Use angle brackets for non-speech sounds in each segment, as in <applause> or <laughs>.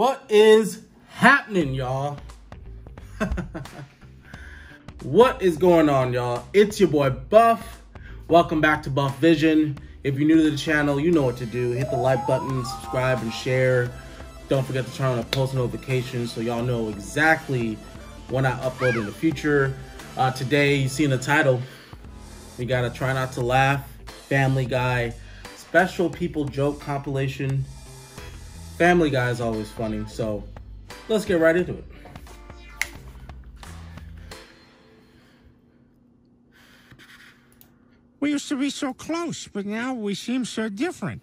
What is happening, y'all? <laughs> what is going on, y'all? It's your boy Buff. Welcome back to Buff Vision. If you're new to the channel, you know what to do. Hit the like button, subscribe, and share. Don't forget to turn on the post notifications so y'all know exactly when I upload in the future. Uh, today, you see in the title, we got a Try Not to Laugh, Family Guy, Special People Joke compilation. Family Guy is always funny, so let's get right into it. We used to be so close, but now we seem so different.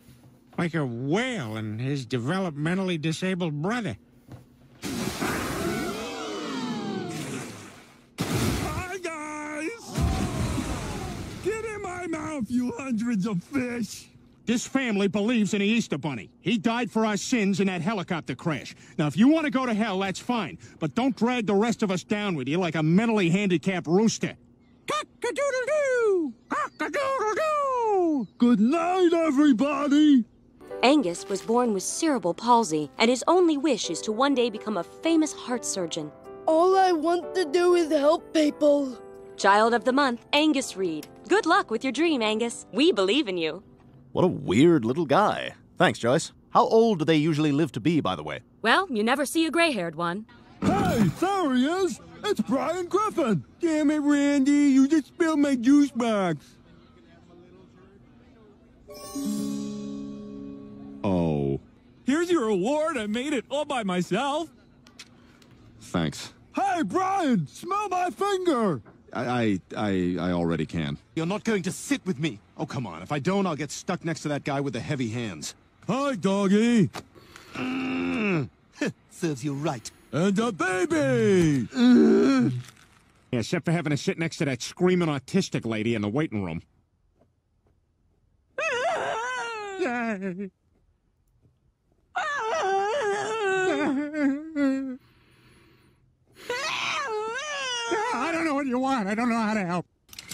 Like a whale and his developmentally disabled brother. Hi, guys! Get in my mouth, you hundreds of fish! This family believes in the Easter Bunny. He died for our sins in that helicopter crash. Now, if you want to go to hell, that's fine. But don't drag the rest of us down with you like a mentally handicapped rooster. Cock-a-doodle-doo! Cock-a-doodle-doo! Good night, everybody! Angus was born with cerebral palsy, and his only wish is to one day become a famous heart surgeon. All I want to do is help people. Child of the Month, Angus Reed. Good luck with your dream, Angus. We believe in you. What a weird little guy. Thanks, Joyce. How old do they usually live to be, by the way? Well, you never see a gray haired one. Hey, there he is! It's Brian Griffin! Damn it, Randy, you just spilled my juice box! Oh, Here's your award, I made it all by myself! thanks. Hey, Brian, smell my finger! I, I, I, I already can. You're not going to sit with me. Oh, come on. If I don't, I'll get stuck next to that guy with the heavy hands. Hi, doggy! Mm. Serves you right. And a baby! Mm. Yeah, except for having to sit next to that screaming autistic lady in the waiting room. <laughs> <laughs> <laughs> I don't know what do you want. I don't know how to help.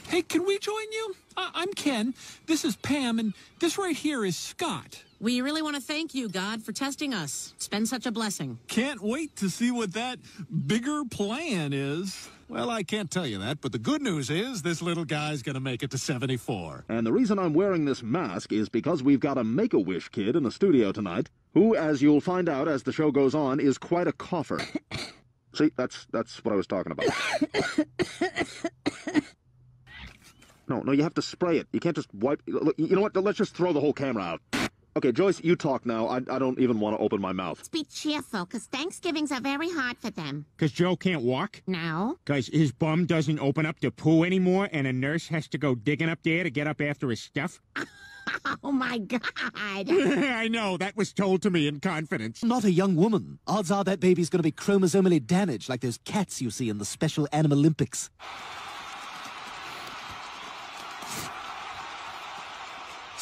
Hey, can we join you? Uh, I'm Ken. This is Pam, and this right here is Scott. We really want to thank you, God, for testing us. It's been such a blessing. Can't wait to see what that bigger plan is. Well, I can't tell you that, but the good news is this little guy's going to make it to 74. And the reason I'm wearing this mask is because we've got a Make-A-Wish kid in the studio tonight, who, as you'll find out as the show goes on, is quite a cougher. <coughs> See, that's that's what I was talking about. <laughs> No, no, you have to spray it. You can't just wipe. Look, You know what? Let's just throw the whole camera out. Okay, Joyce, you talk now. I, I don't even want to open my mouth. Be cheerful, because Thanksgivings are very hard for them. Because Joe can't walk? No. Because his bum doesn't open up to poo anymore and a nurse has to go digging up there to get up after his stuff? <laughs> Oh my God. <laughs> I know, that was told to me in confidence. Not a young woman. Odds are that baby's going to be chromosomally damaged like those cats you see in the Special Animal Olympics.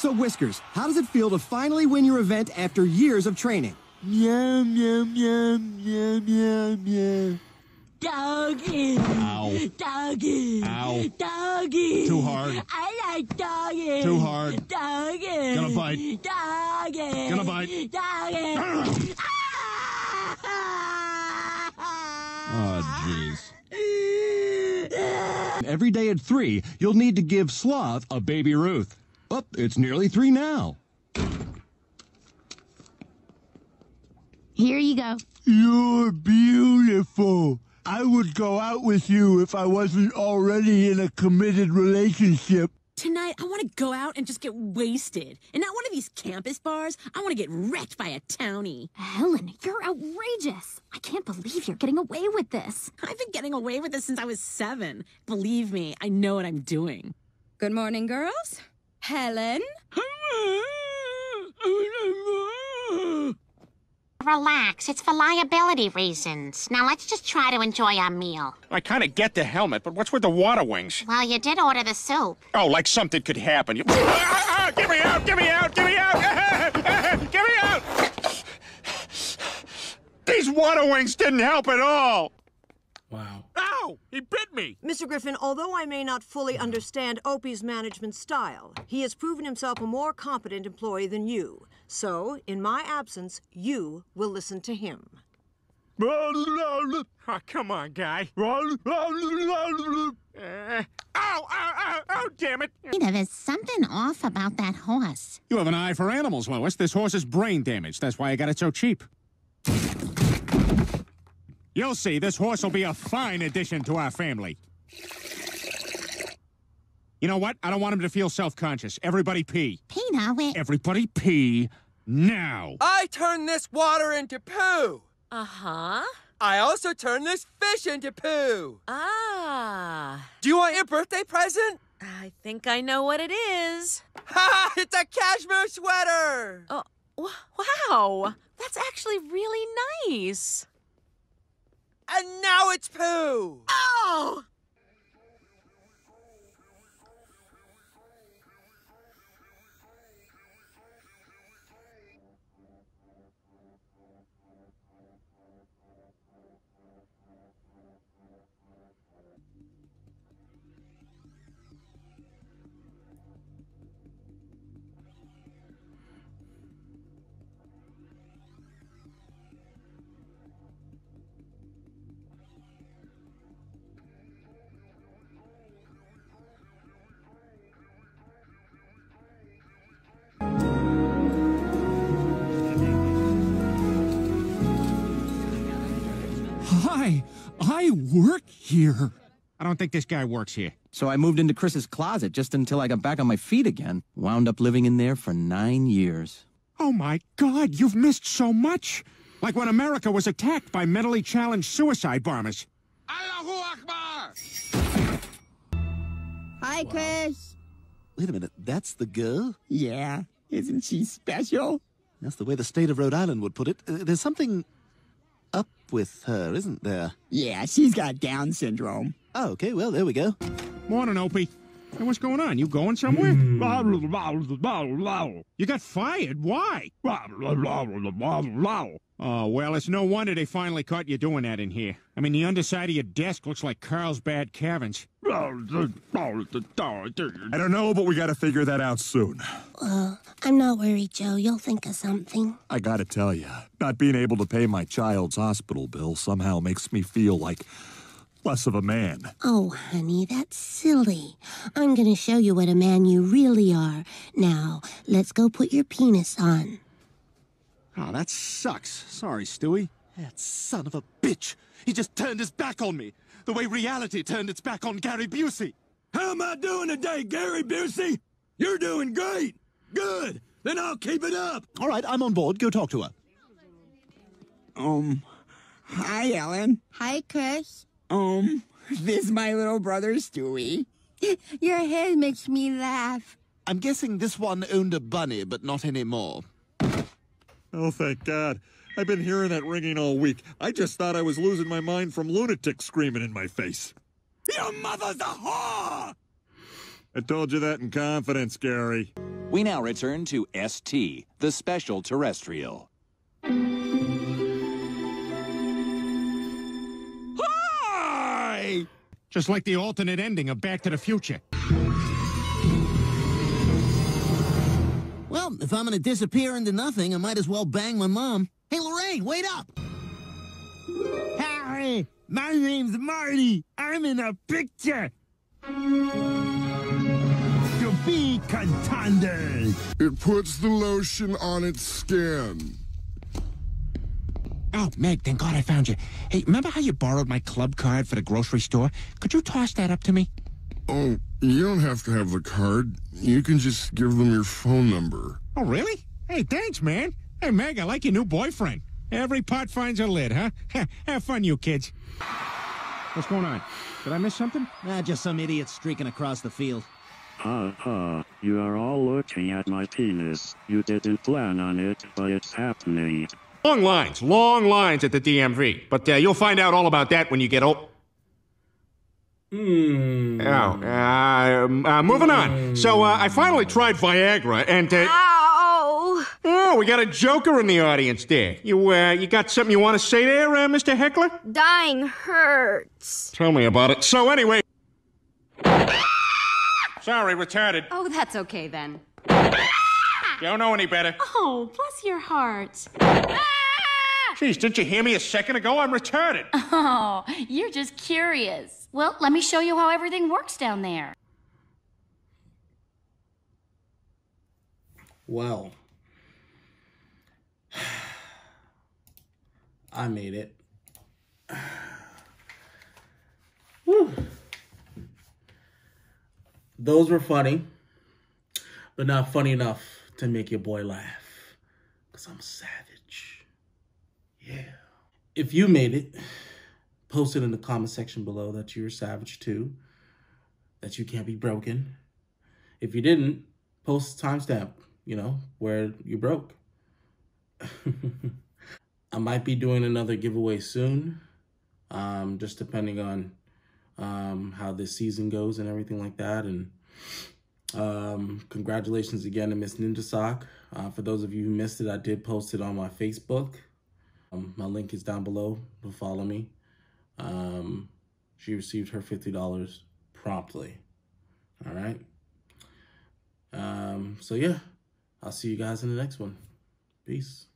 So, Whiskers, how does it feel to finally win your event after years of training? Yum, yum, yum, yum, yum, yum. Doggy. Ow. Doggy. Ow. Doggy. Too hard. I like doggy. Too hard. Doggy. Gonna bite. Doggy. Gonna bite. Doggy. Ah. Oh, jeez. Ah. Every day at 3, you'll need to give Sloth a baby Ruth. Oh, it's nearly 3 now. Here you go. You're beautiful. I would go out with you if I wasn't already in a committed relationship. Tonight, I want to go out and just get wasted. And not one of these campus bars. I want to get wrecked by a townie. Helen, you're outrageous. I can't believe you're getting away with this. I've been getting away with this since I was seven. Believe me, I know what I'm doing. Good morning, girls. Helen? Relax. It's for liability reasons. Now let's just try to enjoy our meal. I kind of get the helmet, but what's with the water wings? Well, you did order the soup. Oh, like something could happen. You... <laughs> Ah, ah, get me out! Get me out! Get me out! <laughs> get me out! These water wings didn't help at all. Wow. Ow! He bit me! Mr. Griffin, although I may not fully understand Opie's management style, he has proven himself a more competent employee than you. So, in my absence, you will listen to him. Oh, come on, guy. Uh, <laughs> ow, ow, ow, ow, damn it. Peter, there's something off about that horse. You have an eye for animals, Lois. This horse is brain damaged. That's why I got it so cheap. You'll see, this horse will be a fine addition to our family. You know what? I don't want him to feel self-conscious. Everybody pee. Peter, we Everybody pee now. I turn this water into poo. Uh huh. I also turn this fish into poo. Ah. Do you want your birthday present? I think I know what it is. <laughs> Ha! It's a cashmere sweater. Oh, wow. That's actually really nice. And now it's poo. Oh! I work here. I don't think this guy works here. So I moved into Chris's closet just until I got back on my feet again. Wound up living in there for nine years. Oh my God, you've missed so much. Like when America was attacked by mentally challenged suicide bombers. Hi, Chris. Wait a minute, that's the girl? Yeah, isn't she special? That's the way the state of Rhode Island would put it. Uh, there's something up with her, isn't there? Yeah, she's got Down syndrome. Oh, okay, well, there we go. Morning, Opie. Hey, what's going on? You going somewhere? Hmm. You got fired? Why? Oh, well, it's no wonder they finally caught you doing that in here. I mean, the underside of your desk looks like Carlsbad Caverns. I don't know, but we gotta figure that out soon. Well, I'm not worried, Joe. You'll think of something. I gotta tell you, not being able to pay my child's hospital bill somehow makes me feel like less of a man. Oh, honey, that's silly. I'm gonna show you what a man you really are. Now, let's go put your penis on. Oh, that sucks. Sorry, Stewie. That son of a bitch. He just turned his back on me. The way reality turned its back on Gary Busey. How am I doing today, Gary Busey? You're doing great. Good. Then I'll keep it up. All right, I'm on board. Go talk to her. Um, hi, Ellen. Hi, Chris. Um, this is my little brother, Stewie. <laughs> Your head makes me laugh. I'm guessing this one owned a bunny, but not anymore. Oh, thank God. I've been hearing that ringing all week. I just thought I was losing my mind from lunatics screaming in my face. Your mother's a whore! I told you that in confidence, Gary. We now return to ST, the special terrestrial. Hi! Just like the alternate ending of Back to the Future. If I'm gonna disappear into nothing, I might as well bang my mom. Hey, Lorraine, wait up! Harry, my name's Marty. I'm in a picture. To be contended. It puts the lotion on its skin. Oh, Meg, thank God I found you. Hey, remember how you borrowed my club card for the grocery store? Could you toss that up to me? Oh, you don't have to have the card. You can just give them your phone number. Oh, really? Hey, thanks, man. Hey, Meg, I like your new boyfriend. Every pot finds a lid, huh? <laughs> have fun, you kids. What's going on? Did I miss something? Ah, just some idiot streaking across the field. Ha ha, you are all looking at my penis. You didn't plan on it, but it's happening. Long lines, long lines at the DMV. But uh, you'll find out all about that when you get old. Hmm. Oh, uh, uh, moving on. So uh, I finally tried Viagra, and uh, Ow! Oh, we got a joker in the audience there. You uh, you got something you want to say there, uh, Mr. Heckler? Dying hurts. Tell me about it. So anyway, sorry, retarded. Oh, that's okay then. You don't know any better. Oh, bless your heart. Jeez, didn't you hear me a second ago? I'm retarded. <laughs> Oh, you're just curious. Well, let me show you how everything works down there. Well, I made it. <sighs> Whew. Those were funny, but not funny enough to make your boy laugh. Because I'm savage. Yeah. If you made it, post it in the comment section below that you're savage too, that you can't be broken. If you didn't, post timestamp, you know, where you broke. <laughs> I might be doing another giveaway soon, um, just depending on um, how this season goes and everything like that. And um, congratulations again to Miss Ninja Sock. Uh, for those of you who missed it, I did post it on my Facebook. Um, my link is down below follow me. Um, she received her $50 promptly. All right. Um, so yeah, I'll see you guys in the next one. Peace.